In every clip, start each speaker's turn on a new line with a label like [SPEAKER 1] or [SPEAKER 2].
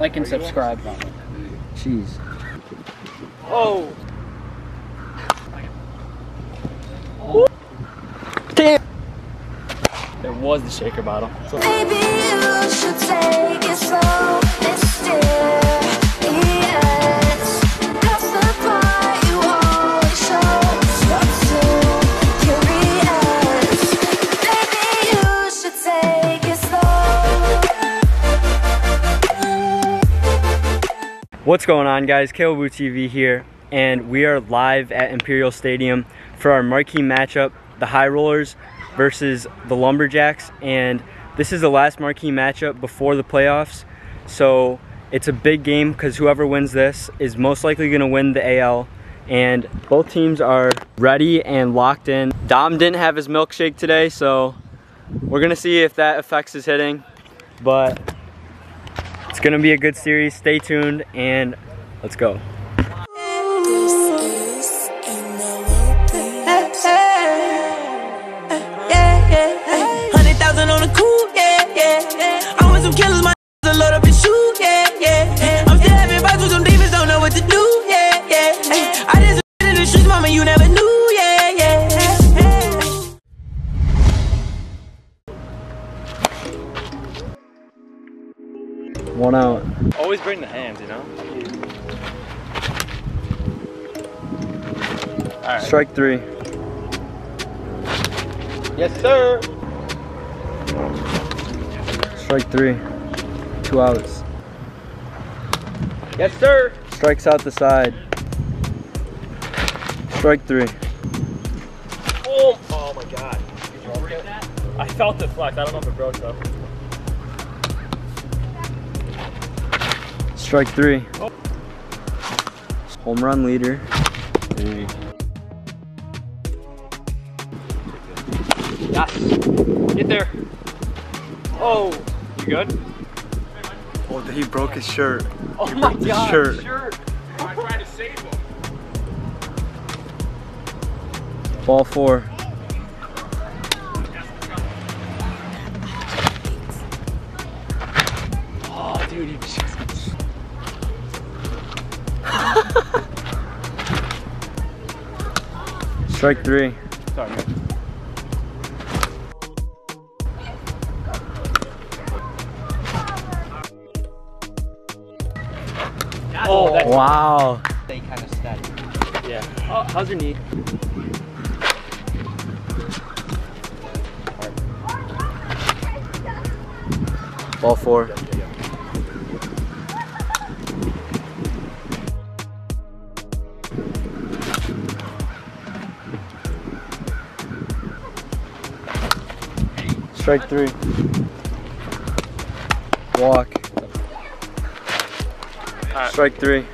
[SPEAKER 1] Like and subscribe.
[SPEAKER 2] Jeez.
[SPEAKER 1] Oh.
[SPEAKER 2] Damn.
[SPEAKER 1] It was the shaker bottle.
[SPEAKER 2] What's going on guys? Caleb TV here and we are live at Imperial Stadium for our marquee matchup, the Hi Rollers versus the Lumberjacks and this is the last marquee matchup before the playoffs. So it's a big game because whoever wins this is most likely going to win the AL and both teams are ready and locked in. Dom didn't have his milkshake today so we're going to see if that affects his hitting but it's to be a good series. Stay tuned and let's go.
[SPEAKER 1] Always bring the hands, you know?
[SPEAKER 2] Strike three.
[SPEAKER 1] Yes, sir.
[SPEAKER 2] Strike three. Two outs.
[SPEAKER 1] Yes, sir.
[SPEAKER 2] Strikes out the side. Strike three.
[SPEAKER 1] Oh, oh my god. Did you break that? I felt it flex. I don't know if it broke though.
[SPEAKER 2] Strike three.
[SPEAKER 1] Oh.
[SPEAKER 2] Home run leader.
[SPEAKER 1] Yes. Get there. Oh. You good?
[SPEAKER 2] Oh, he broke his shirt.
[SPEAKER 1] Oh my
[SPEAKER 2] his
[SPEAKER 1] god.
[SPEAKER 2] shirt.
[SPEAKER 1] Shirt.
[SPEAKER 3] I tried to save him.
[SPEAKER 2] Ball four.
[SPEAKER 1] Oh, dude,
[SPEAKER 2] Strike three.
[SPEAKER 1] Sorry. man. Oh, oh that's
[SPEAKER 2] Wow.
[SPEAKER 1] stay kind of steady. Yeah. Oh, how's your knee?
[SPEAKER 2] Ball four. Strike three. Walk. Strike three.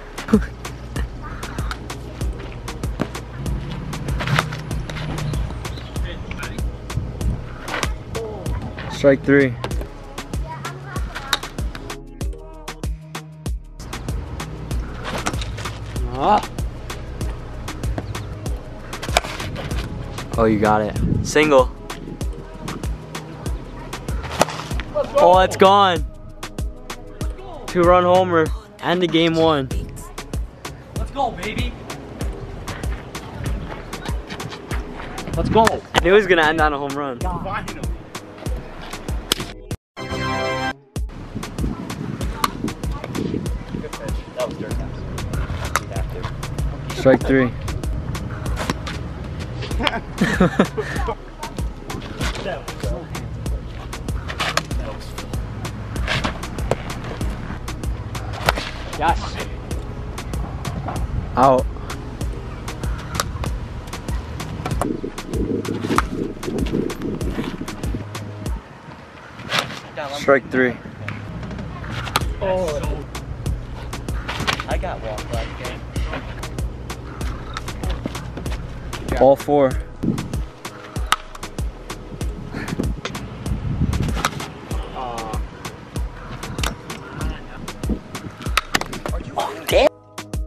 [SPEAKER 2] Strike three.
[SPEAKER 1] Ah.
[SPEAKER 2] Oh, you got it. Single. Oh, it's gone. Two run homer. End the game one.
[SPEAKER 1] Let's go, baby. Let's go.
[SPEAKER 2] I knew it was gonna end on a home run.
[SPEAKER 3] Finally.
[SPEAKER 1] Good Yes.
[SPEAKER 2] Out. Strike three.
[SPEAKER 1] Oh. I got walked last game.
[SPEAKER 2] Ball four.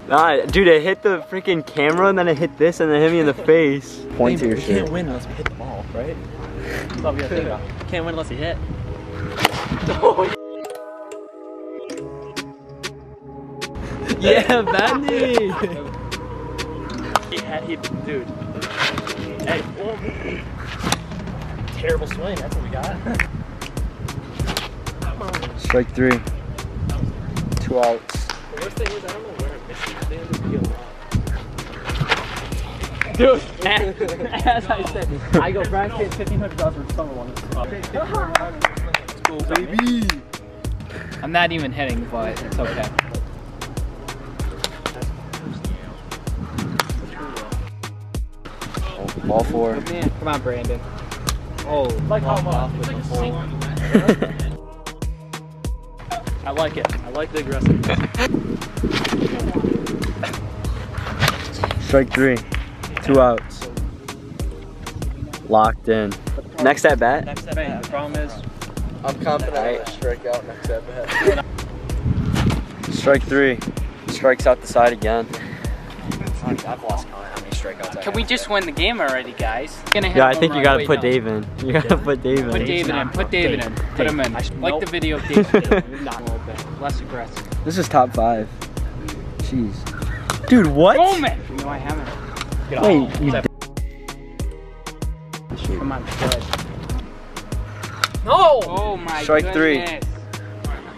[SPEAKER 2] Nah, dude, it hit the freaking camera and then it hit this and then hit me in the face. Point to your
[SPEAKER 1] we
[SPEAKER 2] shirt.
[SPEAKER 1] can't win unless we hit the ball, right? That's all we gotta think about. Can't win unless you hit.
[SPEAKER 2] Yeah, Benny.
[SPEAKER 1] He had, he, dude. Hey, oh. terrible swing. That's what we got.
[SPEAKER 2] Strike three. Two outs.
[SPEAKER 1] The worst thing is, I don't know where I'm missing. They end up being Dude, as, as I said, I go, Brian paid fifteen hundred dollars for summer one. Cool, baby.
[SPEAKER 3] I'm not even hitting, but it's okay.
[SPEAKER 2] Ball four.
[SPEAKER 3] Come on, Brandon. Oh,
[SPEAKER 1] Like how
[SPEAKER 3] off
[SPEAKER 1] much? It's like a
[SPEAKER 3] pole.
[SPEAKER 1] sink. I like it. I like the aggressiveness.
[SPEAKER 2] Strike three. Two outs. Locked in. Next at bat.
[SPEAKER 3] Hey, the problem is,
[SPEAKER 4] I'm confident I'm gonna strike out next at bat.
[SPEAKER 2] Strike three. Strikes out the side again.
[SPEAKER 4] I've lost count how many strikeouts
[SPEAKER 3] can we just win the game already, guys?
[SPEAKER 2] Yeah,
[SPEAKER 3] a
[SPEAKER 2] I
[SPEAKER 3] home
[SPEAKER 2] think you gotta put. Dave in. You gotta put Dave in.
[SPEAKER 3] Put
[SPEAKER 2] in.
[SPEAKER 3] David in. Put David in. Put him in. Like the video of David. Not a little bit. Less aggressive.
[SPEAKER 2] This is top five. Jeez. Dude, what?
[SPEAKER 3] Bowman! No, I haven't.
[SPEAKER 2] Wait, you
[SPEAKER 3] Come on, good.
[SPEAKER 1] No!
[SPEAKER 3] Oh my
[SPEAKER 2] Strike three.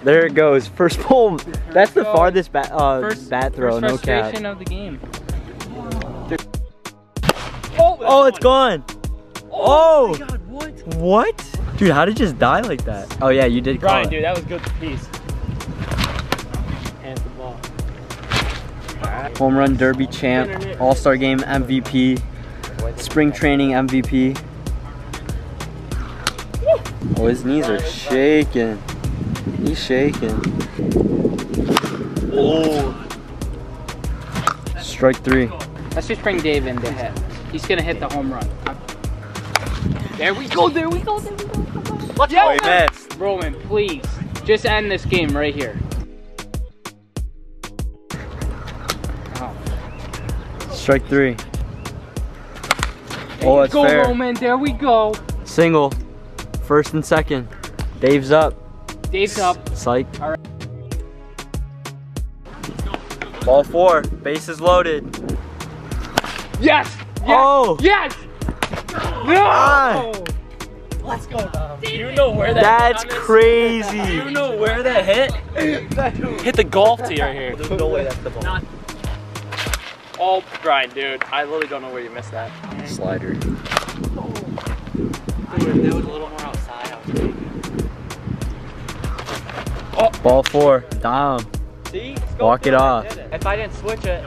[SPEAKER 2] There it goes. First pull. That's the farthest bat, uh,
[SPEAKER 3] First,
[SPEAKER 2] bat throw.
[SPEAKER 3] first
[SPEAKER 2] No cap.
[SPEAKER 3] frustration of the game.
[SPEAKER 2] Oh, it's gone. Oh.
[SPEAKER 1] oh God, what?
[SPEAKER 2] What? Dude, how did it just die like that? Oh yeah, you did call
[SPEAKER 1] Brian, dude, that was good piece. And the ball.
[SPEAKER 2] Home run derby champ, All-Star game MVP, spring training MVP. Oh, his knees are shaking. He's shaking. Oh. Strike three.
[SPEAKER 3] Let's just bring Dave in to hit. He's gonna hit the home run. There we go, there we go, there we go. Let's
[SPEAKER 2] Oh, he missed.
[SPEAKER 3] Roman, please, just end this game right here. Oh.
[SPEAKER 2] Strike three. Oh, it's
[SPEAKER 3] go,
[SPEAKER 2] fair.
[SPEAKER 3] Roman, there we go.
[SPEAKER 2] Single. First and second. Dave's up.
[SPEAKER 3] Dave's up.
[SPEAKER 2] Psych.
[SPEAKER 3] All right.
[SPEAKER 2] Ball four. Bases loaded.
[SPEAKER 3] Yes! Yes
[SPEAKER 2] Oh!
[SPEAKER 3] Yes! No!
[SPEAKER 2] Ah.
[SPEAKER 1] Let's go, Dom. You know where that
[SPEAKER 2] That's
[SPEAKER 1] hit on
[SPEAKER 2] crazy.
[SPEAKER 1] Do you know where that hit? hit the golf tee right here.
[SPEAKER 4] There's no way that's the ball.
[SPEAKER 1] Not- Oh, Brian, dude, I literally don't know where you missed that.
[SPEAKER 2] Slider.
[SPEAKER 1] Dude, if that was a little more outside, I was
[SPEAKER 2] Ball four. Dom.
[SPEAKER 1] See?
[SPEAKER 2] Walk it off.
[SPEAKER 1] If I didn't switch it,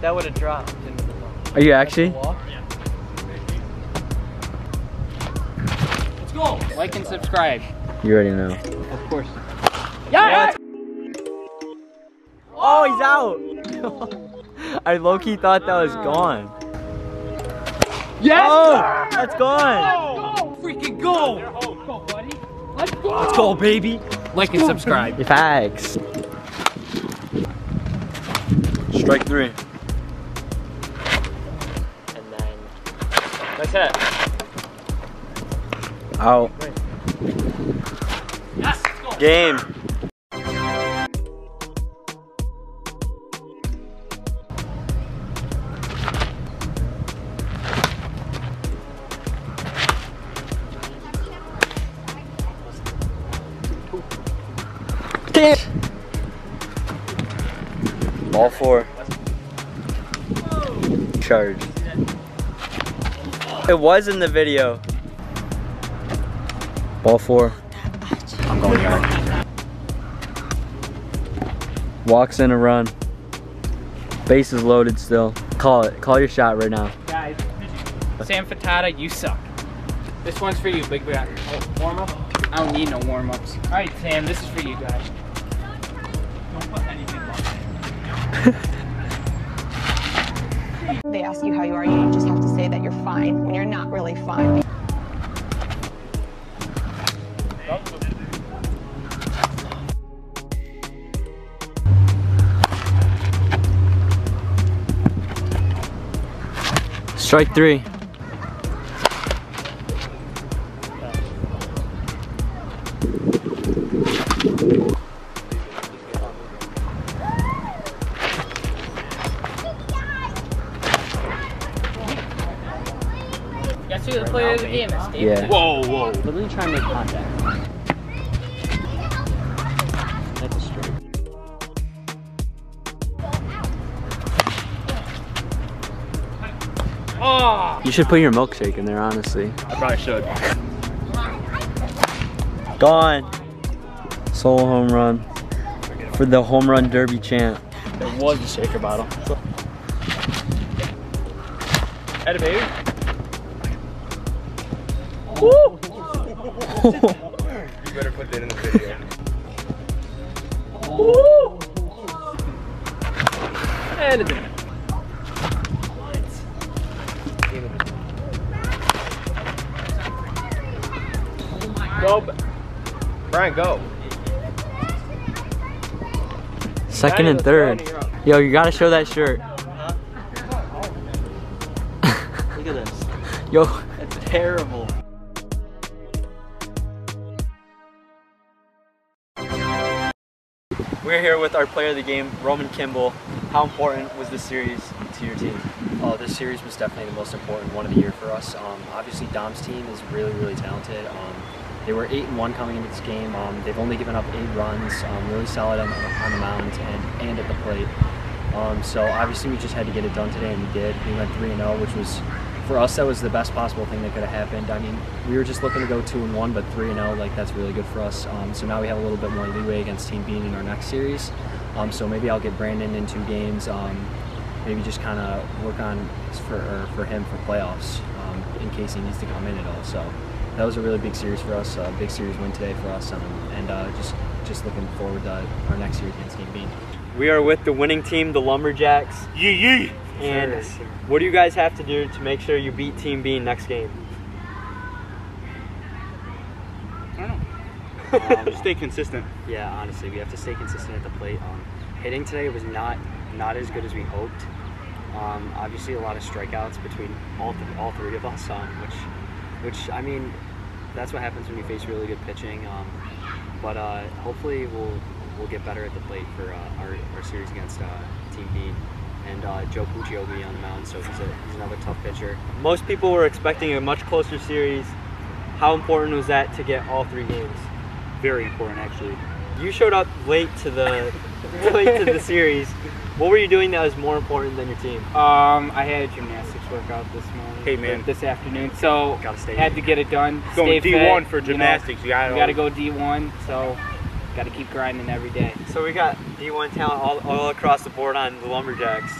[SPEAKER 1] that would have dropped.
[SPEAKER 2] Are you actually?
[SPEAKER 1] Let's go.
[SPEAKER 3] Like and subscribe.
[SPEAKER 2] You already know.
[SPEAKER 3] Of course.
[SPEAKER 1] Yeah.
[SPEAKER 2] Oh, he's out. I low key thought that was gone.
[SPEAKER 3] Yes!
[SPEAKER 2] Oh, that's gone.
[SPEAKER 3] Go! Freaking go! Let's go, buddy. Let's go!
[SPEAKER 2] Let's go, baby.
[SPEAKER 3] Like and subscribe.
[SPEAKER 2] Facts. Strike three. Out.
[SPEAKER 1] Yes.
[SPEAKER 2] Game. Ball four. Charge. It was in the video. Ball four. I'm going yard. Walks in a run. Base is loaded still. Call it. Call your shot right now.
[SPEAKER 3] Guys, Sam Fatata, you suck. This one's for you, big guy. Oh, warm up? I don't need no warm ups. All right, Sam, this is for you guys. Don't put anything
[SPEAKER 5] They ask you how you are, you just have to say that you're fine when you're not really fine.
[SPEAKER 2] Strike three. Yeah.
[SPEAKER 1] Whoa, whoa.
[SPEAKER 2] But let me try and make contact. That's a straight.
[SPEAKER 3] Oh!
[SPEAKER 2] You should put your milkshake in there, honestly.
[SPEAKER 1] I probably should.
[SPEAKER 2] Gone. Solo home run for the home run derby champ.
[SPEAKER 1] There was a shaker bottle. Had a baby?
[SPEAKER 4] You better put that in the video. Woo!
[SPEAKER 1] And a dinner. Go.
[SPEAKER 4] Brian, go.
[SPEAKER 2] Second and third. Yo, you gotta show that shirt.
[SPEAKER 1] Look at this.
[SPEAKER 2] Yo,
[SPEAKER 1] It's terrible.
[SPEAKER 2] We're here with our player of the game, Roman Kimball. How important was this series to your team?
[SPEAKER 6] Oh, this series was definitely the most important one of the year for us. Um, obviously, Dom's team is really, really talented. Um, they were eight and one coming into this game. Um, they've only given up eight runs. Um, really solid on, on the mound and, and at the plate. Um, so obviously, we just had to get it done today, and we did. We went three and zero, which was for us that was the best possible thing that could have happened. I mean, we were just looking to go two and one, but three and zero, like that's really good for us. Um, so now we have a little bit more leeway against Team Bean in our next series. Um, so maybe I'll get Brandon in two games. Um, maybe just kind of work on for or for him for playoffs um, in case he needs to come in at all. So that was a really big series for us, a big series win today for us, um, and uh, just just looking forward to our next series against Team Bean.
[SPEAKER 2] We are with the winning team, the Lumberjacks.
[SPEAKER 1] Yee yee.
[SPEAKER 2] And what do you guys have to do to make sure you beat Team B next game?
[SPEAKER 1] Um, stay consistent.
[SPEAKER 6] Yeah, honestly, we have to stay consistent at the plate. Um, hitting today was not not as good as we hoped. Um, obviously, a lot of strikeouts between all th- all three of us, um, which which I mean, that's what happens when you face really good pitching. Um, but uh, hopefully, we'll we'll get better at the plate for uh, our, our series against uh, Team B. And uh, Joe Pucci will be on the mound, so he's, a, he's another tough pitcher.
[SPEAKER 2] Most people were expecting a much closer series. How important was that to get all three games?
[SPEAKER 1] Very important, actually.
[SPEAKER 2] You showed up late to the late to the series. What were you doing that was more important than your team?
[SPEAKER 3] Um, I had a gymnastics workout this morning.
[SPEAKER 1] Hey, man.
[SPEAKER 3] This afternoon, so
[SPEAKER 6] Gotta stay.
[SPEAKER 3] had to get it done.
[SPEAKER 1] Going
[SPEAKER 3] stay
[SPEAKER 1] D1
[SPEAKER 3] fit,
[SPEAKER 1] for
[SPEAKER 3] you know.
[SPEAKER 1] gymnastics. You, gotta,
[SPEAKER 3] You gotta go D1, so gotta keep grinding every day.
[SPEAKER 2] So we got D1 talent all, all across the board on the Lumberjacks.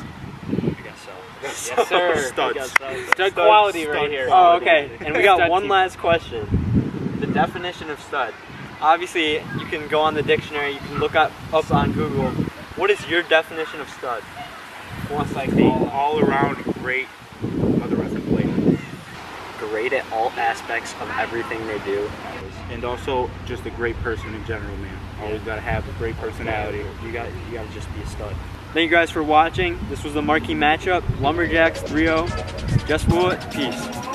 [SPEAKER 6] I guess so.
[SPEAKER 3] Yes, sir.
[SPEAKER 1] Studs.
[SPEAKER 3] Stud quality right
[SPEAKER 1] stud
[SPEAKER 3] here.
[SPEAKER 2] Oh, okay. And we got one last question. The definition of stud. Obviously, you can go on the dictionary, you can look up, up on Google. What is your definition of stud?
[SPEAKER 3] Once like
[SPEAKER 1] all, all around great of the rest of the plate.
[SPEAKER 6] Great at all aspects of everything they do.
[SPEAKER 1] And also just a great person in general, man. Always gotta have a great personality.
[SPEAKER 6] You got you got to just be a stud.
[SPEAKER 2] Thank you guys for watching. This was the marquee matchup. Lumberjacks 3-0. Just for. Peace.